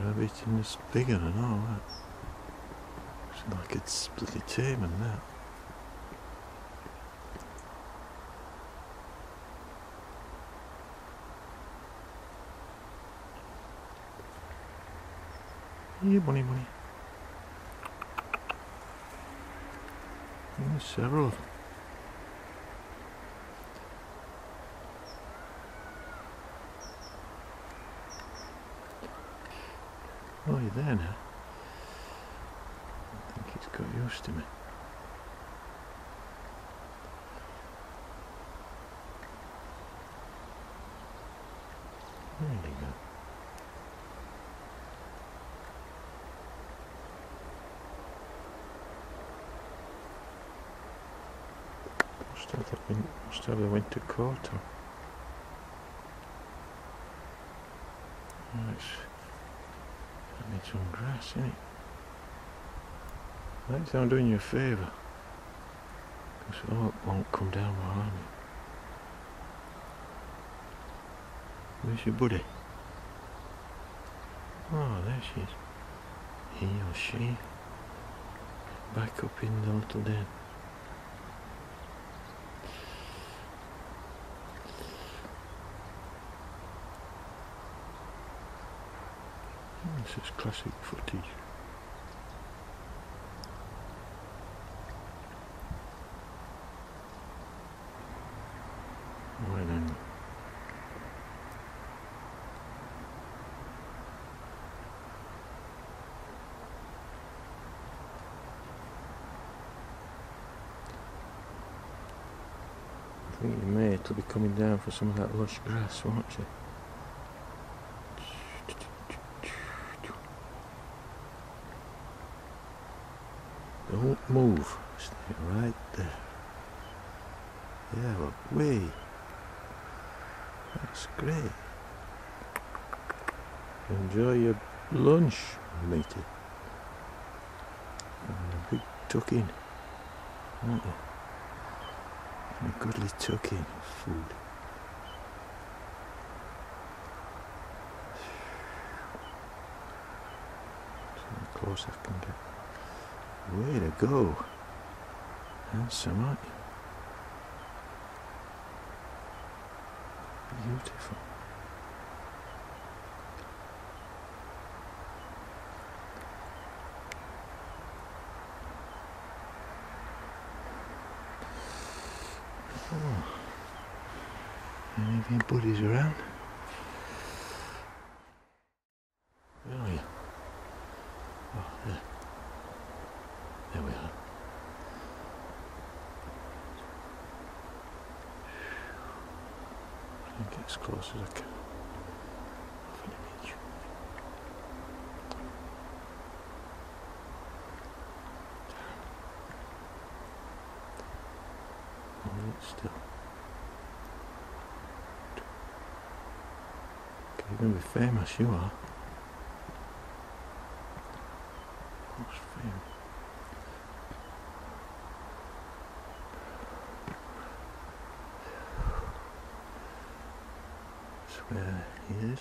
Rabbit in this bigger than all that. It's like it's bloody tame and that. Here, bunny, bunny. There's several of them. Oh, you're there now. I think he's got used to me. There you go. Must have the, win- must have. Right. I need some grass, innit? Thanks, I'm doing you a favour. Because oak won't come down behind me. Where's your buddy? Oh, there she is. He or she. Back up in the little den. Hmm, This is classic footage. Right then. I think your mate will be coming down for some of that lush grass, won't she? Don't move. Stay right there. Yeah, well, way. That's great. Enjoy your lunch, matey. And a big tuck in, aren't you? And a goodly tuck in food. Close I can get. Way to go. Aren't you? Beautiful. Oh. Any of your buddies around? Where are you? Oh, there. There we are. Try and get as close as I can. Still. Okay, you're going to be famous, you are. Most famous. Uh, he is.